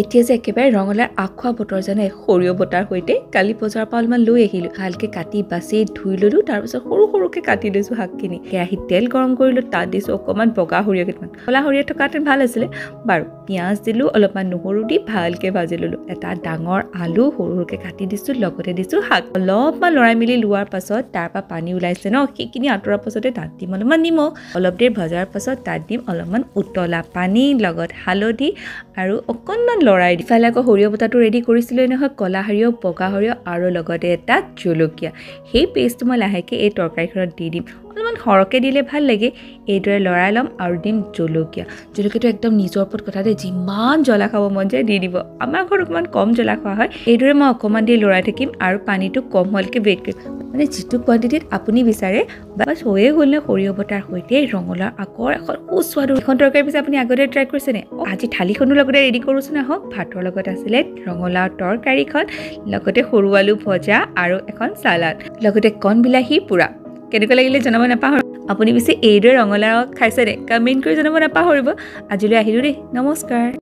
এতিয়া যে একেবাৰে ৰঙালাৰ আখোৱা বতৰ জানে সৰিয়হ বতাৰ সৈতে কালি বজাৰৰ পৰা অলপমান লৈ আহিলোঁ। ভালকৈ কাটি বাচি ধুই ল'লোঁ তাৰপিছত সৰু সৰুকৈ কাটি লৈছোঁ শাকখিনি। কেৰাহীত তেল গৰম কৰিলোঁ তাত দিছোঁ অকণমান বগা সৰিয়হ কেইটামান। ক'লা সৰিয়হ থকাহেঁতেন ভাল আছিলে। বাৰু পিঁয়াজ দিলোঁ অলপমান নহৰু দি ভালকৈ ভাজি ল'লোঁ। এটা ডাঙৰ আলু সৰু সৰুকৈ কাটি দিছোঁ লগতে দিছোঁ শাক। অলপমান লৰাই মেলি লোৱাৰ পাছত তাৰপৰা পানী ওলাইছে ন সেইখিনি আঁতৰাৰ পাছতে তাত দিম অলপমান নিমখ। অলপ দেৰি ভজাৰ পাছত তাত দিম অলপমান উতলা পানী লগত হালধি আৰু অকণমান লৰাই ইফালে আকৌ সৰিয়হ বটাটো ৰেডি কৰিছিলোঁ নহয় ক'লা সৰিয়হ বগা সৰিয়হ আৰু লগতে এটা জলকীয়া। সেই পেষ্টটো মই লাহেকৈ এই তৰকাৰীখনত দি দিম। অলপমান সৰহকৈ দিলে ভাল লাগে। এইদৰে লৰাই ল'ম আৰু দিম জলকীয়া। জলকীয়াটো একদম নিজৰ ওপৰত কথা দেই যিমান জ্বলা খাব মন যায় দি দিব। আমাৰ ঘৰত অকণমান কম জ্বলা খোৱা হয় এইদৰে মই অকণমান দেৰি লৰাই থাকিম আৰু পানীটো কম হোৱালৈকে ৱেইট কৰিম। মানে যিটো কোৱাণ্টিটিত আপুনি বিচাৰে বাছ হৈয়ে গ'ল নে সৰিয়হ বটাৰ সৈতে ৰঙালাও আগৰ এখন সুস্বাদু। এখন তৰকাৰী পিছে আপুনি আগতে ট্ৰাই কৰিছেনে আজি থালিখনো লগতে ৰেডি কৰোঁচোন আহক? ভাতৰ লগত আছিলে ৰঙালাও তৰকাৰীখন লগতে সৰু আলু ভজা আৰু এখন চালাড লগতে কণ বিলাহী পোৰা। কেনেকুৱা লাগিলে জনাব নাপাহৰিব আপুনি পিছে এইদৰে ৰঙালাও খাইছেনে? কমেণ্ট কৰি জনাব নাপাহৰিব। আজিলৈ আহিলোঁ দেই। নমস্কাৰ।